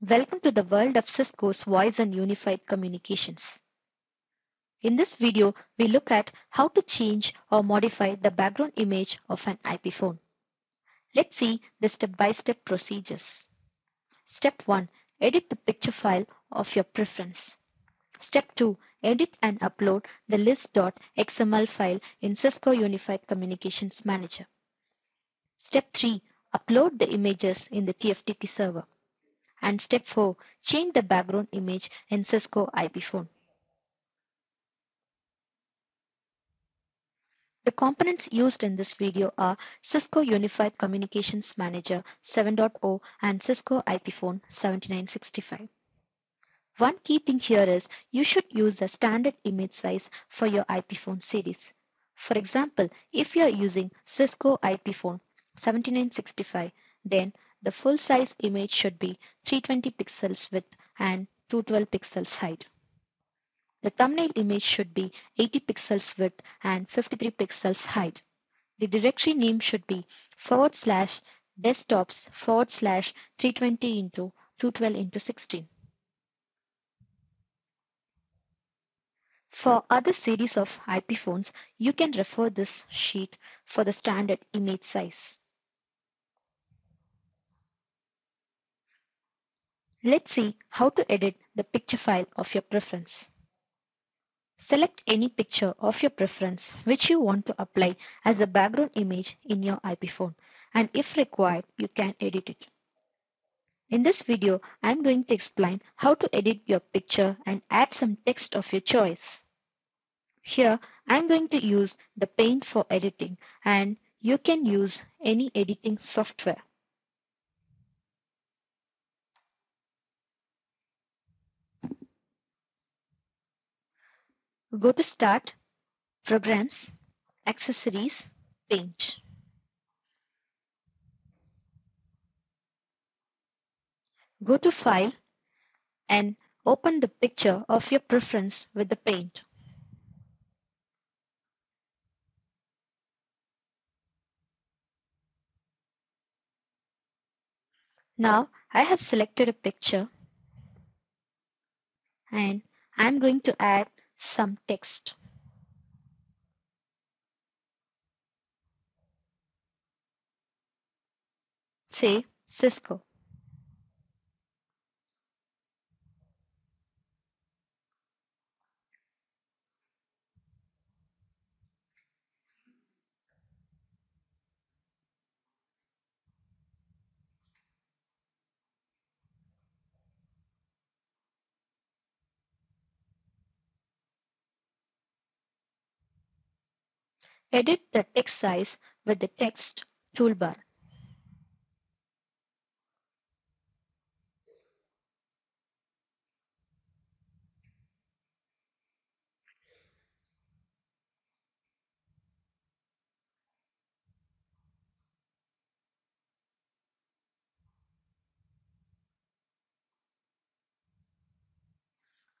Welcome to the world of Cisco's Voice and Unified Communications. In this video, we look at how to change or modify the background image of an IP phone. Let's see the step-by-step -step procedures. Step 1. Edit the picture file of your preference. Step 2. Edit and upload the list.xml file in Cisco Unified Communications Manager. Step 3. Upload the images in the TFTP server. And step 4. Change the background image in Cisco IP phone. The components used in this video are Cisco Unified Communications Manager 7.0 and Cisco IP phone 7965. One key thing here is you should use the standard image size for your IP phone series. For example, if you are using Cisco IP phone 7965, then the full size image should be 320 pixels width and 212 pixels height. The thumbnail image should be 80 pixels width and 53 pixels height. The directory name should be forward slash desktops forward slash 320 into 212 into 16. For other series of IP phones, you can refer this sheet for the standard image size. Let's see how to edit the picture file of your preference. Select any picture of your preference which you want to apply as a background image in your IP phone and if required, you can edit it. In this video, I am going to explain how to edit your picture and add some text of your choice. Here, I am going to use the Paint for editing and you can use any editing software. Go to Start, Programs, Accessories, Paint. Go to File and open the picture of your preference with the paint. Now I have selected a picture and I'm going to add some text. Say Cisco. Edit the text size with the text toolbar.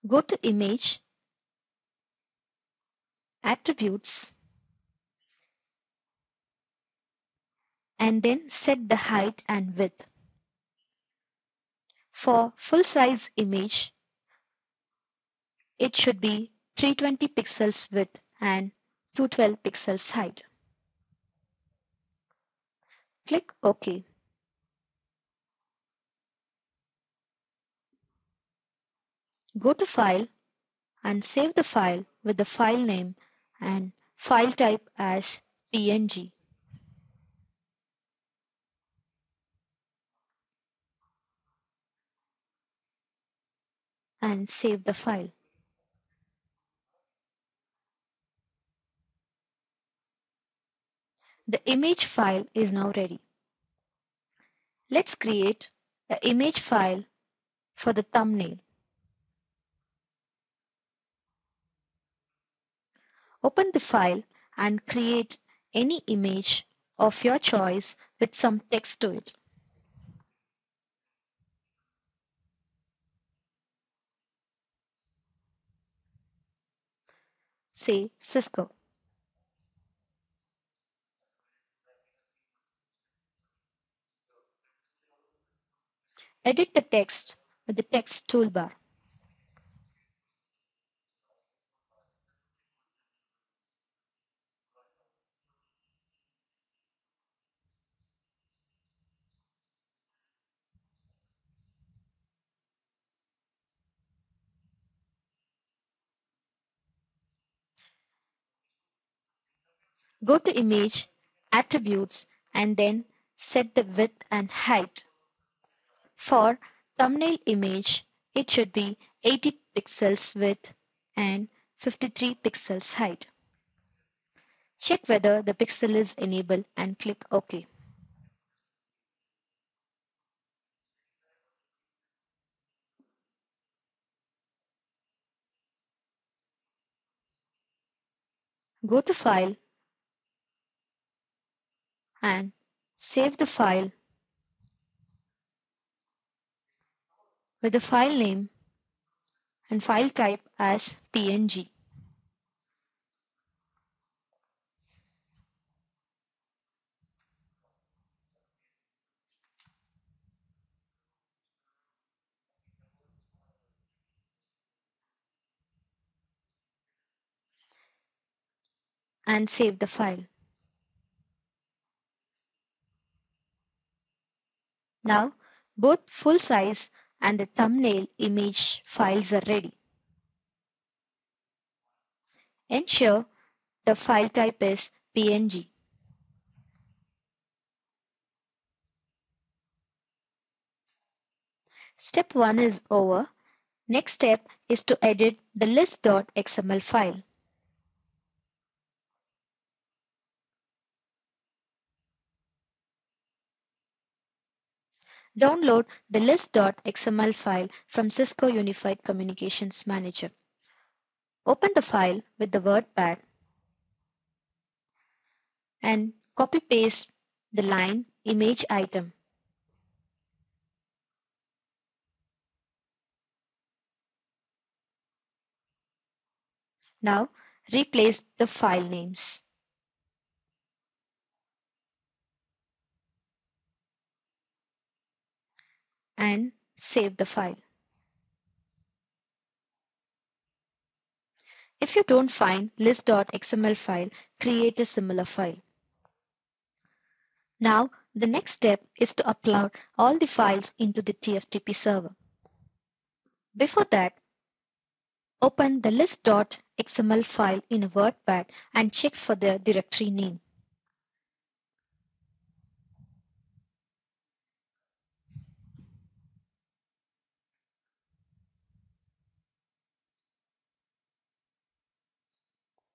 Go to Image, Attributes, and then set the height and width. For full-size image, it should be 320 pixels width and 212 pixels height. Click OK. Go to File and save the file with the file name and file type as PNG. And save the file. The image file is now ready. Let's create the image file for the thumbnail. Open the file and create any image of your choice with some text to it. Say Cisco. Edit the text with the text toolbar. Go to Image, Attributes, and then set the width and height. For thumbnail image, it should be 80 pixels width and 53 pixels height. Check whether the pixel is enabled and click OK. Go to File and save the file with the file name and file type as PNG. and save the file. Now, both full size and the thumbnail image files are ready. Ensure the file type is PNG. Step 1 is over. Next step is to edit the list.xml file. Download the list.xml file from Cisco Unified Communications Manager. Open the file with the WordPad and copy paste the line image item. Now replace the file names. And save the file. If you don't find list.xml file, create a similar file. Now, the next step is to upload all the files into the TFTP server. Before that, open the list.xml file in a WordPad and check for the directory name.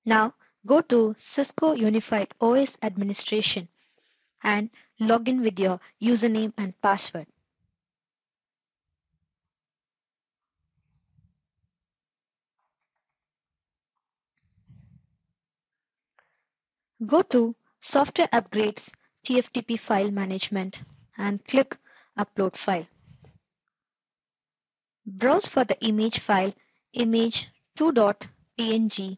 Now go to Cisco Unified OS Administration and log in with your username and password. Go to Software Upgrades TFTP File Management and click Upload File. Browse for the image file image2.png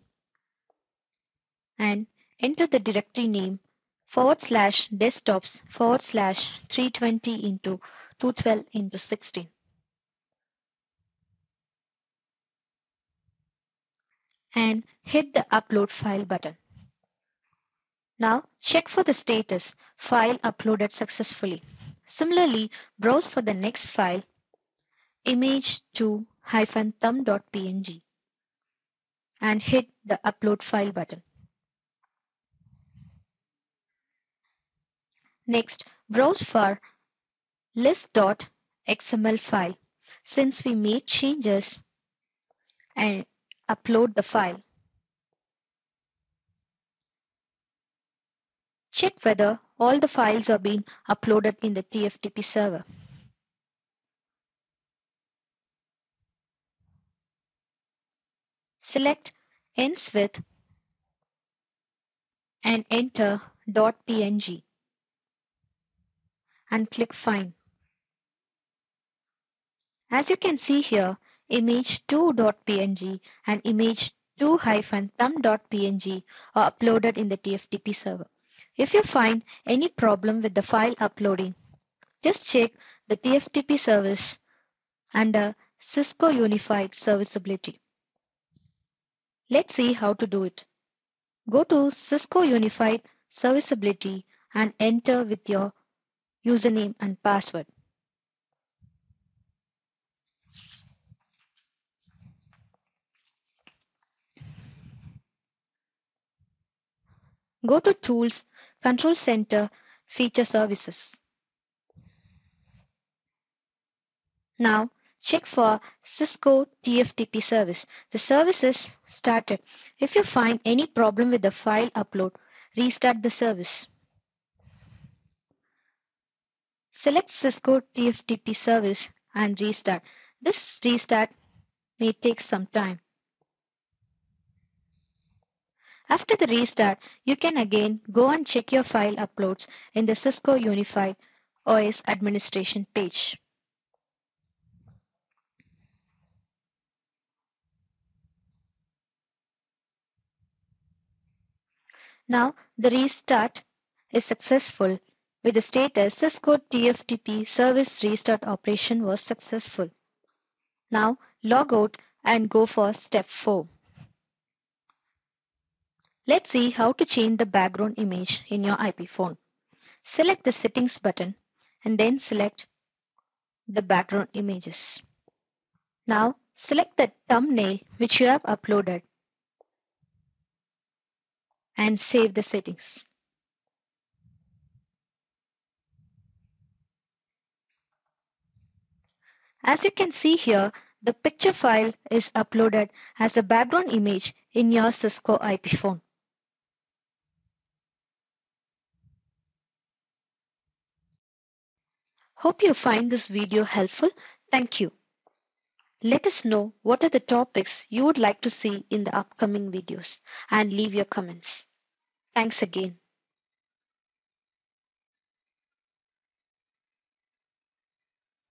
and enter the directory name forward slash desktops forward slash 320 into 212 into 16. and hit the upload file button. Now check for the status file uploaded successfully. Similarly, browse for the next file image2-thumb.png and hit the upload file button. Next, browse for list.xml file since we made changes and upload the file. Check whether all the files are being uploaded in the TFTP server. Select ends with and enter .png and click Find. As you can see here, image2.png and image2-thumb.png are uploaded in the TFTP server. If you find any problem with the file uploading, just check the TFTP service under Cisco Unified Serviceability. Let's see how to do it. Go to Cisco Unified Serviceability and enter with your username and password. Go to Tools, Control Center, Feature Services. Now check for Cisco TFTP service. The service is started. If you find any problem with the file upload, restart the service. Select Cisco TFTP service and restart. This restart may take some time. After the restart, you can again go and check your file uploads in the Cisco Unified OS administration page. Now the restart is successful with the status Cisco TFTP service restart operation was successful. Now log out and go for step 4. Let's see how to change the background image in your IP phone. Select the settings button and then select the background images. Now select the thumbnail which you have uploaded and save the settings. As you can see here, the picture file is uploaded as a background image in your Cisco IP phone. Hope you find this video helpful. Thank you. Let us know what are the topics you would like to see in the upcoming videos and leave your comments. Thanks again.